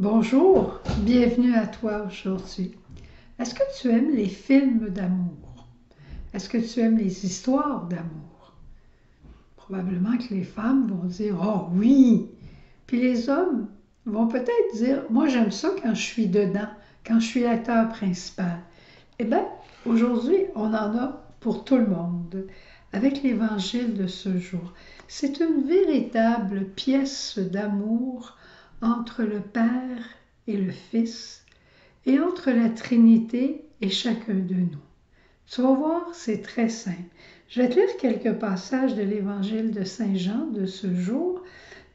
Bonjour, bienvenue à toi aujourd'hui. Est-ce que tu aimes les films d'amour? Est-ce que tu aimes les histoires d'amour? Probablement que les femmes vont dire Oh oui! Puis les hommes vont peut-être dire Moi j'aime ça quand je suis dedans, quand je suis l'acteur principal. Eh bien, aujourd'hui, on en a pour tout le monde avec l'évangile de ce jour. C'est une véritable pièce d'amour entre le Père et le Fils, et entre la Trinité et chacun de nous. Tu vas voir, c'est très simple. Je vais te lire quelques passages de l'Évangile de Saint Jean de ce jour,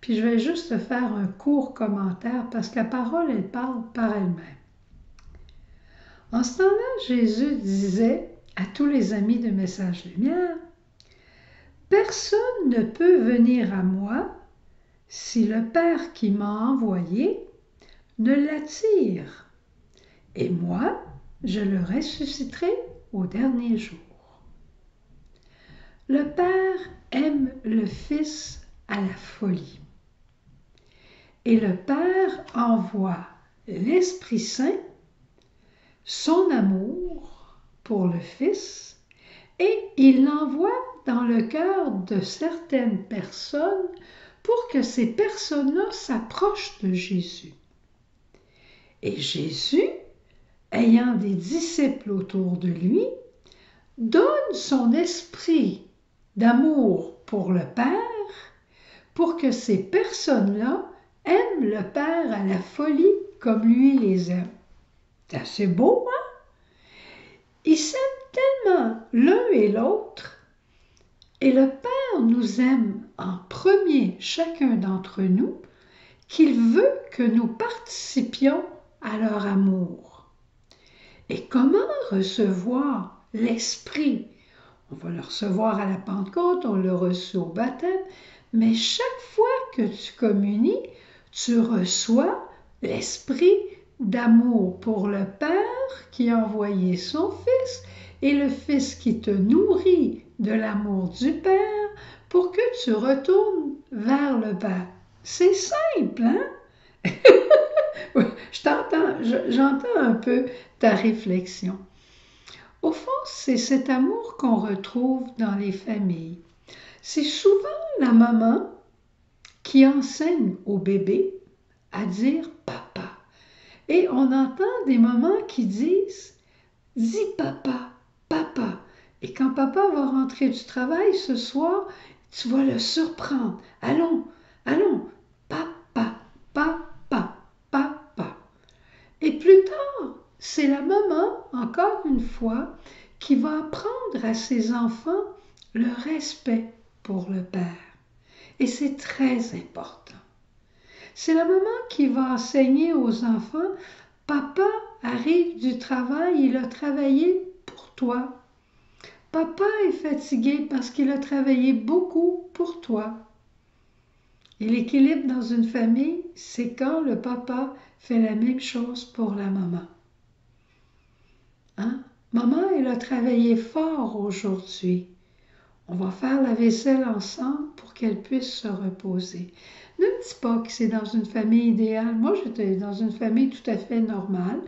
puis je vais juste faire un court commentaire parce que la parole, elle parle par elle-même. En ce temps-là, Jésus disait à tous les amis de Message Lumière, Personne ne peut venir à moi si le Père qui m'a envoyé ne l'attire, et moi, je le ressusciterai au dernier jour. Le Père aime le Fils à la folie. Et le Père envoie l'Esprit Saint, son amour pour le Fils, et il l'envoie dans le cœur de certaines personnes pour que ces personnes-là s'approchent de Jésus. Et Jésus, ayant des disciples autour de lui, donne son esprit d'amour pour le Père pour que ces personnes-là aiment le Père à la folie comme lui les aime. C'est assez beau, hein? Ils s'aiment tellement l'un et l'autre et le Père nous aime en premier chacun d'entre nous qu'il veut que nous participions à leur amour. Et comment recevoir l'Esprit? On va le recevoir à la Pentecôte, on le reçoit au baptême, mais chaque fois que tu communies, tu reçois l'Esprit d'amour pour le Père qui a envoyé son Fils et le Fils qui te nourrit de l'amour du Père pour que tu retournes vers le Père. C'est simple, hein? je t'entends, j'entends un peu ta réflexion. Au fond, c'est cet amour qu'on retrouve dans les familles. C'est souvent la maman qui enseigne au bébé à dire papa. Et on entend des mamans qui disent dis papa, papa. Et quand papa va rentrer du travail ce soir, tu vas le surprendre. Allons, allons, papa, papa, papa. Et plus tard, c'est la maman, encore une fois, qui va apprendre à ses enfants le respect pour le Père. Et c'est très important. C'est la maman qui va enseigner aux enfants, papa arrive du travail, il a travaillé pour toi. Papa est fatigué parce qu'il a travaillé beaucoup pour toi. Et l'équilibre dans une famille, c'est quand le papa fait la même chose pour la maman. Hein? Maman, elle a travaillé fort aujourd'hui. On va faire la vaisselle ensemble pour qu'elle puisse se reposer. Ne me dis pas que c'est dans une famille idéale. Moi, j'étais dans une famille tout à fait normale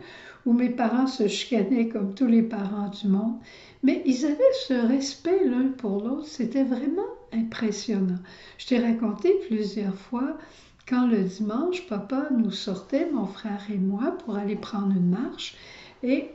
où mes parents se chicanaient comme tous les parents du monde. Mais ils avaient ce respect l'un pour l'autre. C'était vraiment impressionnant. Je t'ai raconté plusieurs fois quand le dimanche, papa nous sortait, mon frère et moi, pour aller prendre une marche. Et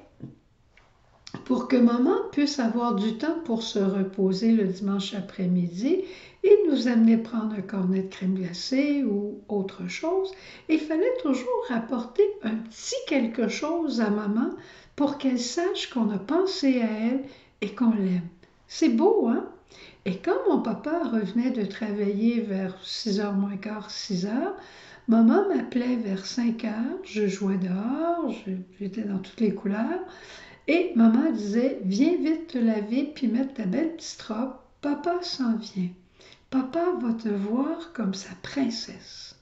pour que maman puisse avoir du temps pour se reposer le dimanche après-midi, il nous amenait prendre un cornet de crème glacée ou autre chose. il fallait toujours apporter un petit quelque chose à maman pour qu'elle sache qu'on a pensé à elle et qu'on l'aime. C'est beau, hein? Et quand mon papa revenait de travailler vers 6h moins quart, 6 heures, maman m'appelait vers 5 heures, je jouais dehors, j'étais dans toutes les couleurs, et maman disait Viens vite te laver puis mettre ta belle petite robe, papa s'en vient. Papa va te voir comme sa princesse.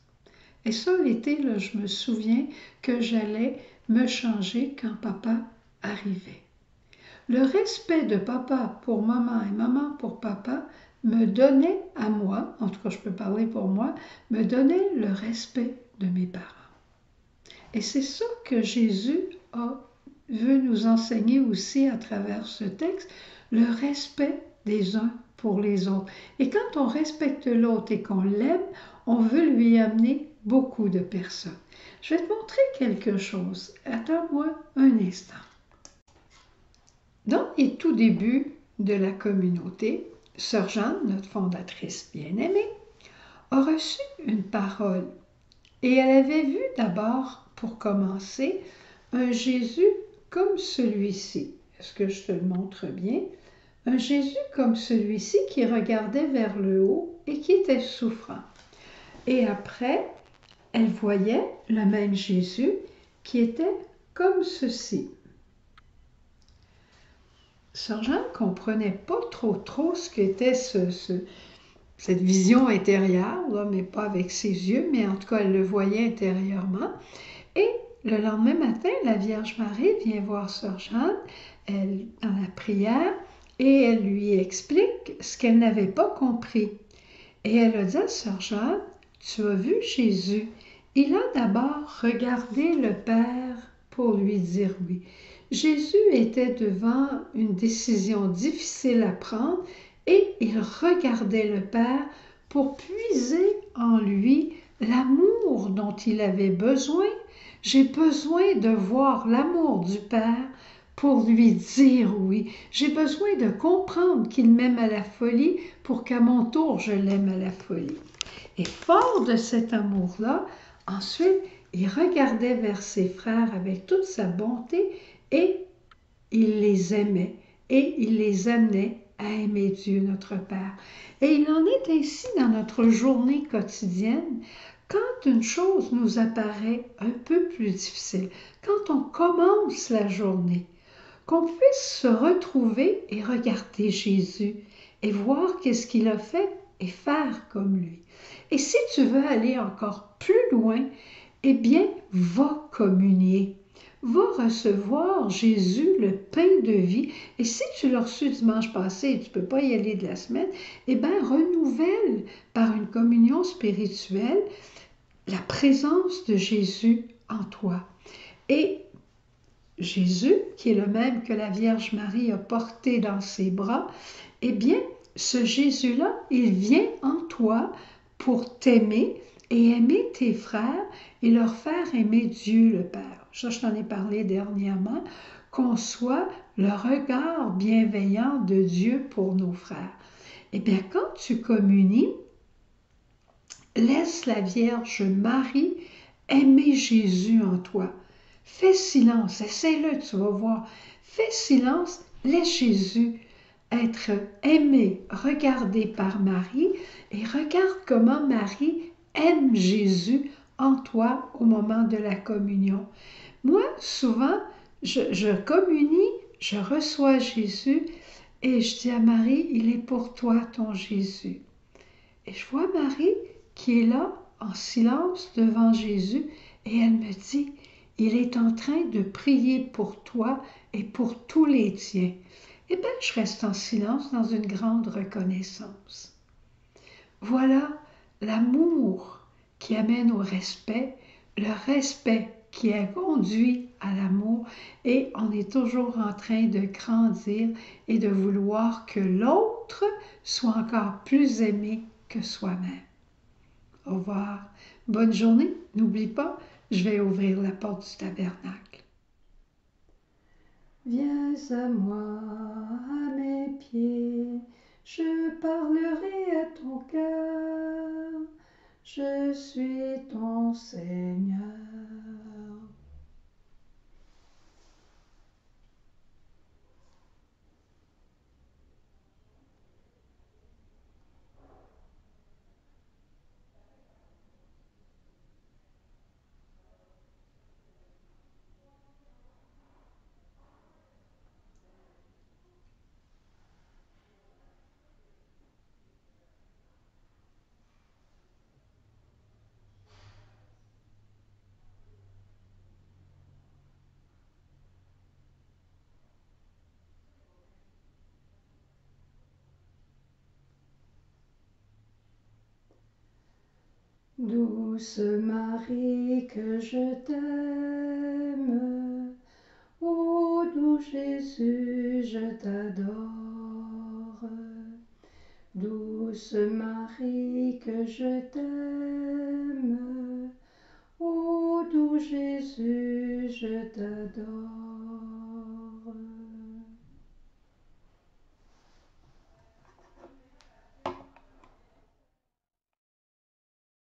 Et ça, l'été, là, je me souviens que j'allais me changer quand papa arrivait. Le respect de papa pour maman et maman pour papa me donnait à moi, en tout cas je peux parler pour moi, me donnait le respect de mes parents. Et c'est ça que Jésus a, veut nous enseigner aussi à travers ce texte, le respect des uns pour les autres. Et quand on respecte l'autre et qu'on l'aime, on veut lui amener beaucoup de personnes. Je vais te montrer quelque chose. Attends-moi un instant. Dans les tout débuts de la communauté, Sœur Jeanne, notre fondatrice bien-aimée, a reçu une parole et elle avait vu d'abord, pour commencer, un Jésus comme celui-ci. Est-ce que je te le montre bien? Un Jésus comme celui-ci qui regardait vers le haut et qui était souffrant. Et après, elle voyait le même Jésus qui était comme ceci. Sœur Jeanne ne comprenait pas trop trop ce qu'était ce, cette vision intérieure, mais pas avec ses yeux, mais en tout cas, elle le voyait intérieurement. Et le lendemain matin, la Vierge Marie vient voir Sœur Jeanne elle, dans la prière et elle lui explique ce qu'elle n'avait pas compris. Et elle a dit à Sœur tu as vu Jésus. Il a d'abord regardé le Père pour lui dire oui. Jésus était devant une décision difficile à prendre et il regardait le Père pour puiser en lui l'amour dont il avait besoin. J'ai besoin de voir l'amour du Père pour lui dire oui. J'ai besoin de comprendre qu'il m'aime à la folie pour qu'à mon tour je l'aime à la folie. Et fort de cet amour-là, ensuite, il regardait vers ses frères avec toute sa bonté et il les aimait et il les amenait à aimer Dieu notre Père. Et il en est ainsi dans notre journée quotidienne quand une chose nous apparaît un peu plus difficile, quand on commence la journée, qu'on puisse se retrouver et regarder Jésus et voir qu'est-ce qu'il a fait et faire comme lui. Et si tu veux aller encore plus loin, eh bien, va communier va recevoir Jésus, le pain de vie. Et si tu l'as reçu dimanche passé et tu ne peux pas y aller de la semaine, eh bien, renouvelle par une communion spirituelle la présence de Jésus en toi. Et Jésus, qui est le même que la Vierge Marie a porté dans ses bras, eh bien, ce Jésus-là, il vient en toi pour t'aimer et aimer tes frères et leur faire aimer Dieu le Père ça je t'en ai parlé dernièrement, qu'on soit le regard bienveillant de Dieu pour nos frères. Eh bien, quand tu communies, laisse la Vierge Marie aimer Jésus en toi. Fais silence, essaie-le, tu vas voir. Fais silence, laisse Jésus être aimé, regardé par Marie et regarde comment Marie aime Jésus en toi au moment de la communion. Moi, souvent, je, communie, je reçois Jésus et je dis à Marie, il est pour toi ton Jésus. Et je vois Marie qui est là en silence devant Jésus et elle me dit, il est en train de prier pour toi et pour tous les tiens. Eh bien, je reste en silence dans une grande reconnaissance. Voilà l'amour qui amène au respect, le respect qui a conduit à l'amour et on est toujours en train de grandir et de vouloir que l'autre soit encore plus aimé que soi-même. Au revoir. Bonne journée. N'oublie pas, je vais ouvrir la porte du tabernacle. Viens à moi, à mes pieds, je parlerai à ton cœur, je suis ton Seigneur. Douce Marie, que je t'aime, ô doux Jésus, je t'adore. Douce Marie, que je t'aime, ô doux Jésus, je t'adore.